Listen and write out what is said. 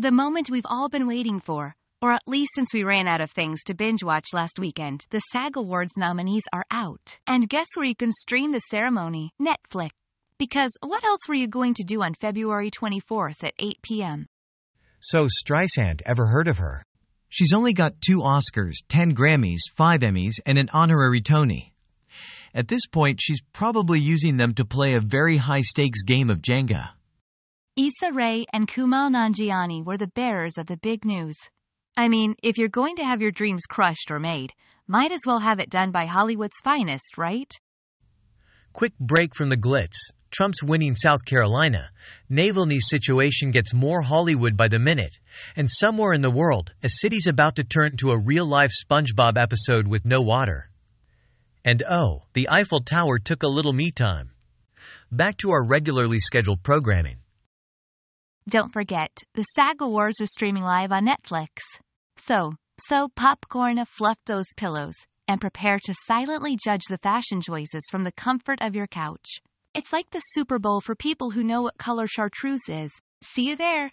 The moment we've all been waiting for, or at least since we ran out of things to binge watch last weekend, the SAG Awards nominees are out. And guess where you can stream the ceremony? Netflix. Because what else were you going to do on February 24th at 8 p.m.? So, Streisand, ever heard of her? She's only got two Oscars, 10 Grammys, 5 Emmys, and an honorary Tony. At this point, she's probably using them to play a very high stakes game of Jenga. Issa Rae and Kumail Nanjiani were the bearers of the big news. I mean, if you're going to have your dreams crushed or made, might as well have it done by Hollywood's finest, right? Quick break from the glitz. Trump's winning South Carolina. Navalny's situation gets more Hollywood by the minute. And somewhere in the world, a city's about to turn into a real life SpongeBob episode with no water. And oh, the Eiffel Tower took a little me time. Back to our regularly scheduled programming. Don't forget, the SAG Awards are streaming live on Netflix. So, so popcorn, fluff those pillows, and prepare to silently judge the fashion choices from the comfort of your couch. It's like the Super Bowl for people who know what color chartreuse is. See you there!